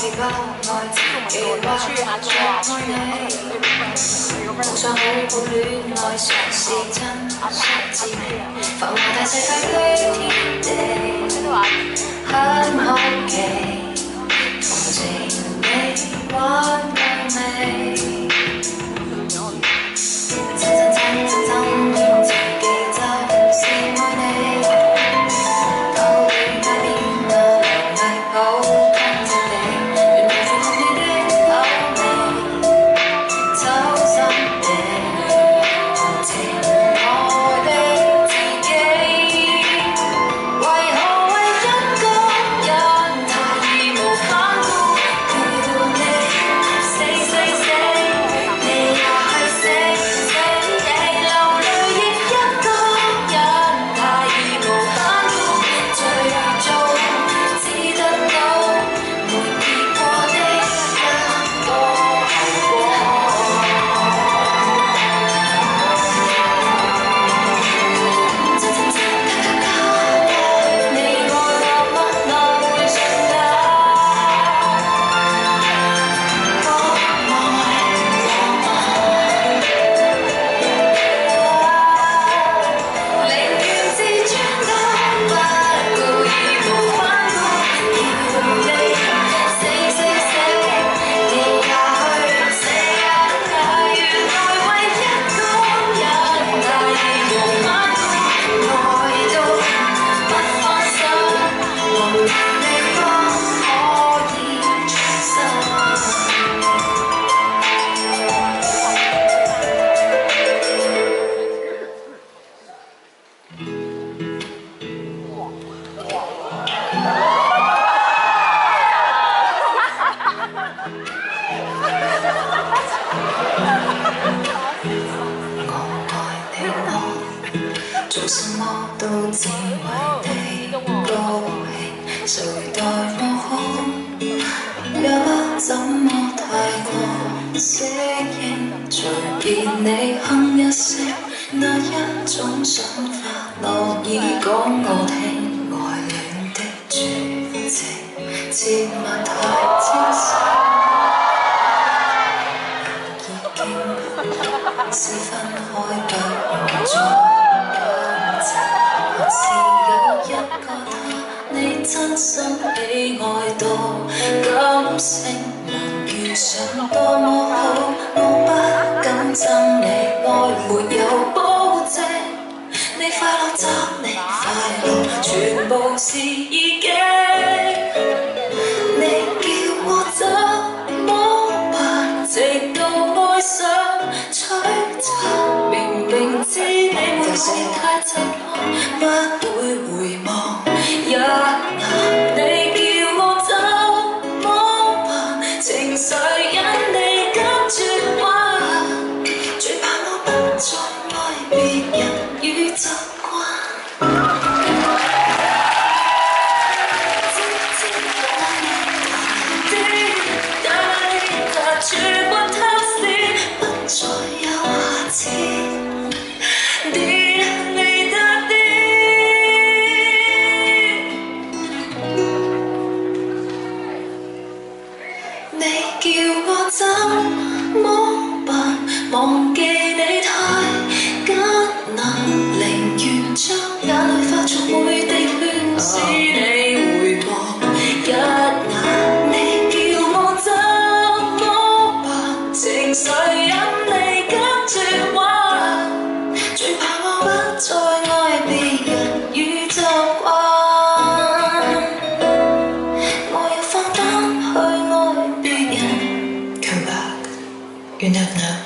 自覺愛自己，或作愛你。無上好好戀愛，常是真實滋味。浮華大世界居天地，做什麼都只為你高興，誰待我好，也不怎麼太過適應。隨便你哼一聲，那一種想法，樂意講我聽。愛戀的絕情，切勿太清醒。已經是分開不用再，是有一个他，你真心比爱多，感情能遇上多么好。我不敢憎你，爱没有保证。你快乐，祝你快乐，全部是意境。你叫我怎么办？直到爱上娶她，明明知你爱他。不会回望，也难。你叫我怎么办？情绪因你急转弯，最怕我不再爱别人与习惯。叫我怎么办？忘记你太艰难，宁愿将眼泪化作每滴血，使你回望一眼。你叫我怎么办？情绪引你 enough love.